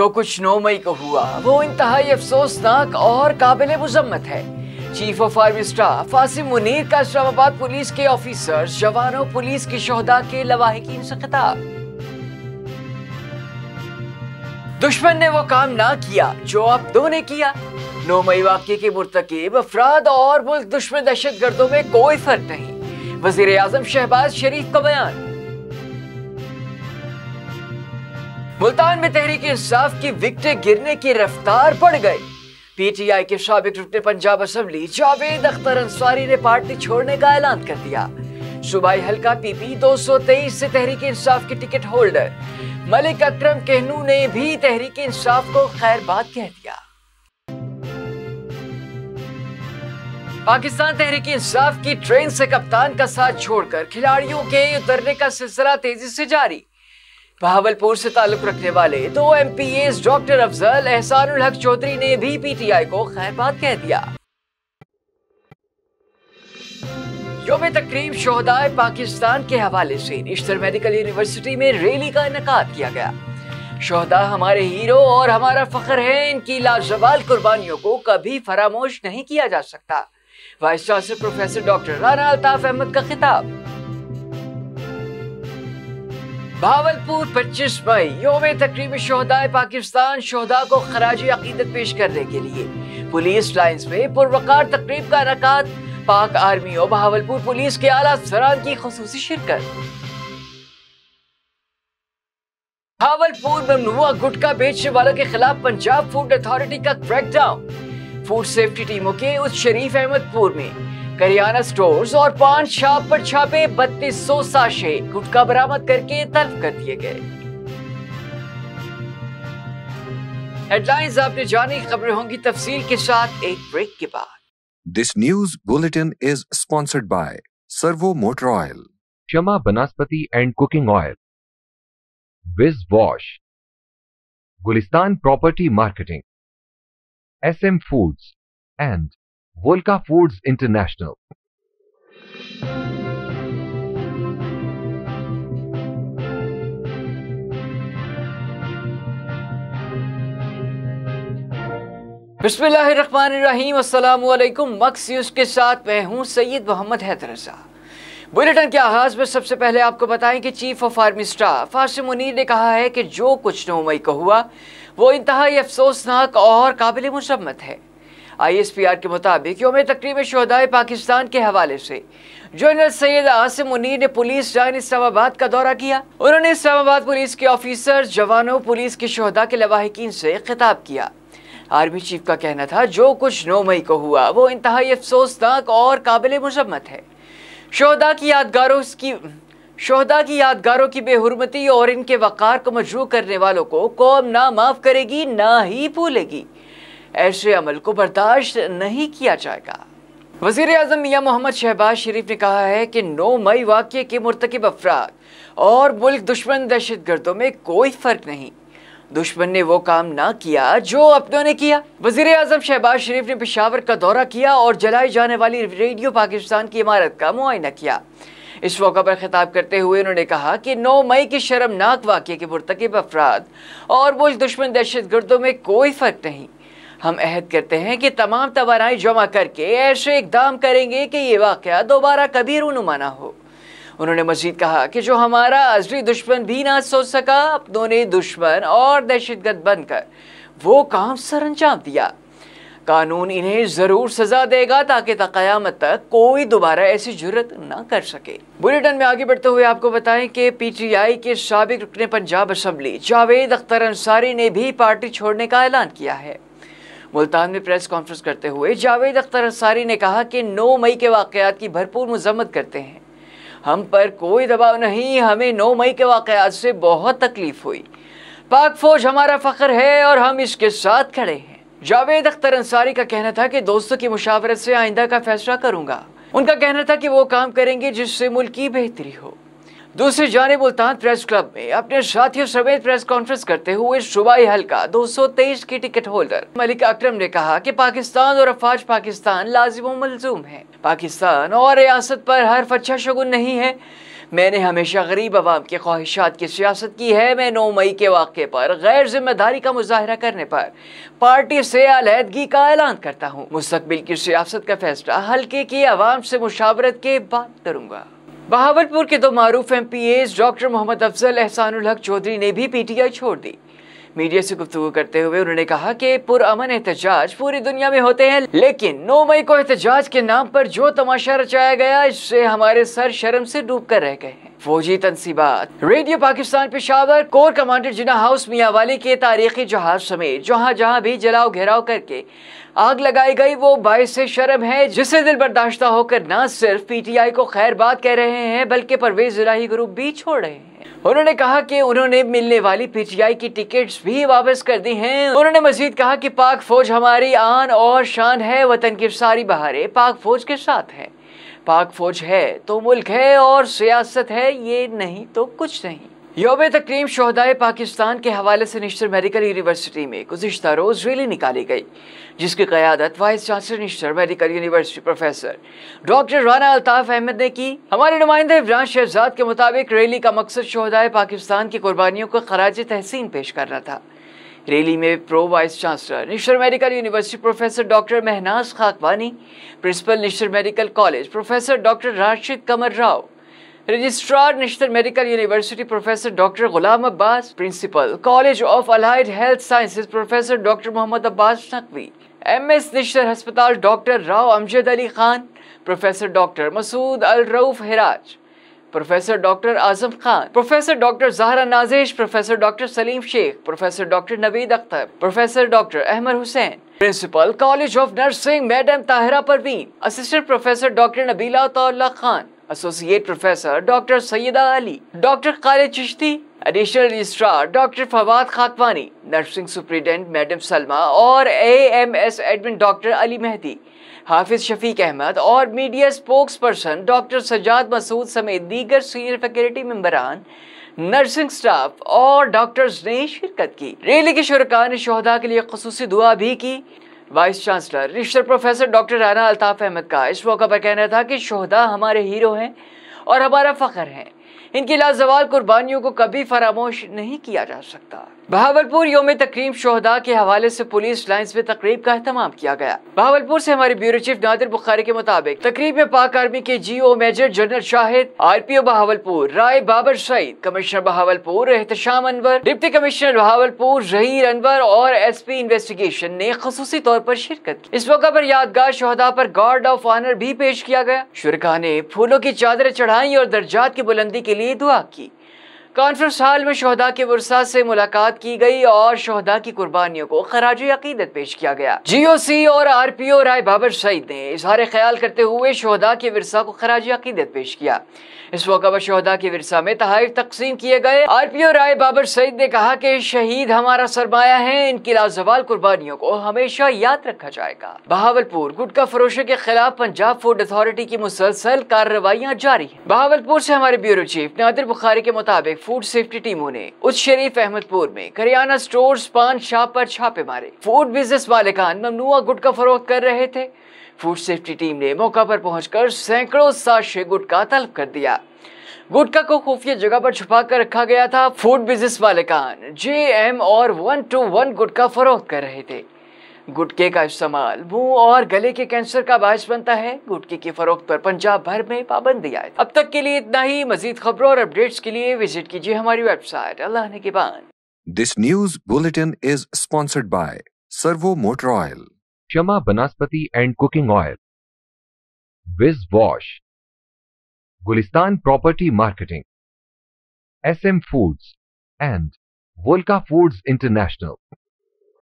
जो कुछ नौ मई को हुआ, वो इंतहाई अफसोसनाक और काबिल मुजम्मत है। Chief of army staff Asim Munir का इस्लामाबाद पुलिस के ऑफिसर्स जवानों, पुलिस के शहदा के लवाहिकीन से खिताब। दुश्मन ने वो काम ना किया, जो अब दो ने किया। नौ मई वाक्य के मुर्तकिब, अफराद और मुल्क दुश्मन दहशत गर्दों में कोई फ़र्क नहीं। वज़ीर आज़म शहबाज शरीफ का बयान। मुल्तान में तहरीक इंसाफ की विकटें गिरने की रफ्तार बढ़ गई। पीटीआई के सबक रुकने पंजाब असम्बली जावेद अख्तर अंसारी ने पार्टी छोड़ने का ऐलान कर दिया। सूबाई हल्का पीपी 223 से तहरीक इंसाफ के टिकट होल्डर। मलिक अकरम कहनू ने भी तहरीक इंसाफ को खैर बात कह दिया। पाकिस्तान तहरीक इंसाफ की ट्रेन से कप्तान का साथ छोड़कर खिलाड़ियों के उतरने का सिलसिला तेज़ी से जारी। बहावलपुर से ताल्लुक रखने वाले दो M P S doctor Afzal Ehsanul Haq Chaudhry ने भी पीटीआई को खैर बात कह दिया। योम तकरीब शोहदाय पाकिस्तान के हवाले से निश्तर मेडिकल यूनिवर्सिटी में रैली का इनका किया गया। शोहदा हमारे हीरो और हमारा फख्र है, इनकी लाजवाल कुर्बानियों को कभी फरामोश नहीं किया जा सकता। Vice chancellor professor doctor Rana Altaf Ahmed का खिताब। भावलपुर 25 मई, योम तकरीब शहदाय पाकिस्तान शहदा को खराज अकीदत पेश करने के लिए। पुलिस लाइन्स में पुरवकार तकरीब का इनका पाक आर्मी और बहावलपुर पुलिस के आला अफसरान की खसूस शिरकत। भावलपुर ममनुआ गुटखा बेचने वालों के खिलाफ पंजाब फ़ूड अथॉरिटी का क्रैकडाउन। फ़ूड सेफ्टी टीमों के उस शरीफ अहमदपुर में करियाना स्टोर्स और पान शॉप पर छापे बत्तीस सौ साशे गुटखा बरामद करके तल्फ कर दिए गए। हेडलाइंस आपने जानी खबरें होंगी तफसील के साथ एक ब्रेक के बाद। This news bulletin is sponsored by Servo motor oil Kshama banaspati and cooking oil Vij wash Gulistan property marketing S M foods and Volca Foods International. वालेकुम मक्स के साथ मैं हूँ सैयद मोहम्मद हैदर बुलेटिन के आगाज़ में सबसे पहले आपको बताएँ कि chief of army staff Asim Munir ने कहा है कि जो कुछ नौ मई को हुआ, वो इंतहाई अफसोसनाक और काबिल मुसम्मत है। आई एस पी आर के मुताबिक योम तकरीब शहदाय पाकिस्तान के हवाले से। जनरल सैयद आसिम मुनीर ने पुलिस जान इस्लामाबाद का दौरा किया। उन्होंने इस्लामाबाद पुलिस के ऑफिसर, जवानों, पुलिस के शहदा के लवाहिकीन से खिताब किया। आर्मी चीफ का कहना था, जो कुछ नौ मई को हुआ, वो इंतहाई अफसोसनाक और काबिल मजम्मत है। शहदा की यादगारों की, शहदा की यादगारों की बेहरमती और इनके वक़ार को मजरू करने वालों को कौम ना माफ़ करेगी, ना ही भूलेगी। ऐसे अमल को बर्दाश्त नहीं किया जाएगा। वज़ीर अजम मियाँ मोहम्मद शहबाज शरीफ ने कहा है कि नौ मई वाक्य के मुरतकब अफराद और मुल्क दुश्मन दहशत गर्दों में कोई फ़र्क नहीं। दुश्मन ने वो काम ना किया जो अपनों ने किया। वज़ीर अजम शहबाज शरीफ ने पेशावर का दौरा किया और जलाई जाने वाली रेडियो पाकिस्तान की इमारत का मुआयना किया। इस मौका पर खिताब करते हुए उन्होंने कहा कि 9 मई के शर्मनाक वाक्य के मुरतकब अफराद और मुल्क दुश्मन दहशत गर्दों में कोई फ़र्क नहीं। हम अहद करते हैं कि तमाम तोानाई जमा करके ऐसे इकदाम करेंगे कि ये वाक़ दोबारा कभी रूनुमा ना हो। उन्होंने मजीद कहा कि जो हमारा अजरी दुश्मन भी ना सोच सका अपनों ने दुश्मन और दहशतगर्द बनकर वो काम सर अंजाम दिया। कानून इन्हें ज़रूर सज़ा देगा ताकि तक़यामत तक कोई दोबारा ऐसी ज़रूरत ना कर सके। बुलेटिन में आगे बढ़ते हुए आपको बताएँ कि पीटीआई के सबक रुकने पंजाब असम्बली जावेद अख्तर अंसारी ने भी पार्टी छोड़ने का ऐलान किया है। मुल्तान में प्रेस कॉन्फ्रेंस करते हुए जावेद अख्तर अंसारी ने कहा कि 9 मई के वाकयात की भरपूर मजम्मत करते हैं। हम पर कोई दबाव नहीं, हमें 9 मई के वाकयात से बहुत तकलीफ़ हुई। पाक फौज हमारा फ़ख्र है और हम इसके साथ खड़े हैं। जावेद अख्तर अंसारी का कहना था कि दोस्तों की मुशावरत से आइंदा का फैसला करूँगा। उनका कहना था कि वो काम करेंगे जिससे मुल्क की बेहतरी हो। दूसरी जाने मुल्तान प्रेस क्लब में अपने साथियों समेत प्रेस कॉन्फ्रेंस करते हुए सूबाई हल्का 223 की टिकट होल्डर मलिक अक्रम ने कहा कि पाकिस्तान और अफवाज पाकिस्तान लाजिम मलजूम है। पाकिस्तान और रियासत पर हर अच्छा शगुन नहीं है। मैंने हमेशा गरीब आवाम के ख्वाहिशात की सियासत की है, मैं नौ मई के वाक़े पर गैर ज़िम्मेदारी का मुजाहरा करने पर पार्टी से आलहदगी का ऐलान करता हूँ। मुस्तबिल की सियासत का फैसला हल्के की आवाम से मुशावरत के बाद करूँगा। बहावलपुर के दो मारूफ M P S doctor Mohammad Afzal Ehsanul Haq Chaudhry ने भी पी टी आई छोड़ दी। मीडिया से गुफ्तु करते हुए उन्होंने कहा कि पुरअमन एहतजाज पूरी दुनिया में होते हैं, लेकिन 9 मई को एहतजाज के नाम पर जो तमाशा रचाया गया, इससे हमारे सर शर्म से डूब कर रह गए हैं। फौजी तनसीबात। Radio Pakistan Peshawar corps commander Jinnah house Mianwali के तारीखी जहाज़ समेत जहाँ जहाँ भी जलाओ घेराव करके आग लगाई गई, वो बाईस से शर्म है, जिसे दिल बर्दाश्त होकर न सिर्फ़ पीटीआई को खैर बात कह रहे हैं, बल्कि परवेज इलाही ग्रुप भी छोड़ रहे हैं। उन्होंने कहा कि उन्होंने मिलने वाली पीटीआई की टिकट्स भी वापस कर दी हैं। उन्होंने मजीद कहा कि पाक फौज हमारी आन और शान है, वतन की सारी बहारें पाक फौज के साथ है। पाक फौज है तो मुल्क है और सियासत है, ये नहीं तो कुछ नहीं। योम तकरीम शहदाय पाकिस्तान के हवाले से निश्तर मेडिकल यूनिवर्सिटी में गुजशत रोज़ रैली निकाली गई, जिसकी क़्यादत vice chancellor Nishtar medical university professor doctor Rana Altaf Ahmed ने की। हमारे नुमाइंदे इब्रान शहजाद के मुताबिक रैली का मकसद शहदाय पाकिस्तान की कुर्बानियों को खराज तहसीन पेश करना था। रैली में pro vice chancellor Nishtar medical university professor doctor Mahnaz Khakwani, principal Nishtar medical college professor doctor Rashid Qamar Rao registrar national medical university professor doctor Ghulam Abbas principal college of allied health sciences professor doctor Mohammad Abbas Naqvi M S Nishtar अस्पताल doctor Rao Amjad Ali Khan professor doctor Masood Al Rauf Hiraj professor doctor Azam Khan professor doctor Zahra Nazish professor doctor Salim Sheikh professor doctor Naveed Akhtar professor doctor Ahmed Hussain principal college of nursing madam Tahira Parveen assistant professor doctor Nabeela Taulla Khan associate professor doctor Syeda Ali doctor Khalid Chishti additional registrar doctor Fawad Khatwani nursing superintendent madam Salma और A M S admin doctor Ali Mehdi Hafiz Shafiq Ahmed और media spokesperson doctor Sajjad Masood समेत दीगर senior faculty मेम्बरान nursing staff और doctors ने शिरकत की। Rally के शुरा ने शहदा के लिए खसूस दुआ भी की। Vice chancellor Nishtar professor doctor Rana Altaf Ahmed का इस मौका पर कहना था कि शहदा हमारे हीरो हैं और हमारा फ़ख्र है। इनकी लाजवाल कुर्बानियों को कभी फरामोश नहीं किया जा सकता। बहावलपुर योम तकरीम शहदा के हवाले से पुलिस लाइन्स में तकरीब का अहतमाम किया गया। बहावलपुर से हमारे ब्यूरो चीफ नादिर बुखारी के मुताबिक तकरीब में पाक आर्मी के G O major general Shahid R P O Bahawalpur, Rai Babar Saeed, commissioner Bahawalpur, Ehtisham Anwar, deputy commissioner Bahawalpur, Zaheer Anwar और एस पी इन्वेस्टिगेशन ने खसूसी तौर पर शिरकत की। इस मौका आरोप यादगार शहदा आरोप गार्ड ऑफ़ ऑनर भी पेश किया गया। शुरा ने फूलों की चादरें चढ़ाई और दर्जात की बुलंदी के लिए दुआ की। कॉन्फ्रेंस हॉल में शहदा के वर्षा से मुलाकात की गई और शहदा की कुर्बानियों को खराज अकीदत पेश किया गया। जी ओ सी और R P O Rai Babar Saeed ने इजहार ख्याल करते हुए शहदा के विरसा को खराज अकीदत पेश किया। इस मौका पर शहदा के विरसा में तहफ तकसीम किए गए। R P O Rai Babar Saeed ने कहा कि शहीद हमारा सरमाया है, इनकी लाजवाल कुर्बानियों को हमेशा याद रखा जाएगा। बहावलपुर गुटका फरोशों के खिलाफ पंजाब फ़ूड अथॉरिटी की मुसलसल कार्रवाइयाँ जारी है। बहावलपुर से हमारे ब्यूरो चीफ नादिर बुखारी के मुताबिक फ़ूड सेफ्टी टीमों ने उस शरीफ अहमदपुर में करियाना स्टोर्स पान शॉप पर छापे मारे। फ़ूड बिज़नेस मालिकान ममनुआ गुटका फरोख्त कर रहे थे। फ़ूड सेफ्टी टीम ने मौका पर पहुंचकर सैकड़ों साशे गुटका तलब कर दिया। गुटका को खुफिया जगह पर छुपा कर रखा गया था। फ़ूड बिज़नेस मालिकान जे एम और वन टू वन गुटका फरोख्त कर रहे थे। गुटके का इस्तेमाल, मुँह और गले के कैंसर का बायस बनता है। गुटके की फरोख्त पर पंजाब भर में पाबंदी आए। अब तक के लिए इतना ही। मजीद खबरों और अपडेट्स के लिए विज़िट कीजिए हमारी वेबसाइट, अल्लाह ने के बान। This news bulletin is sponsored by Servo motor oil Kshama banaspati and cooking oil Vij wash Gulistan property marketing S M foods and Volca foods international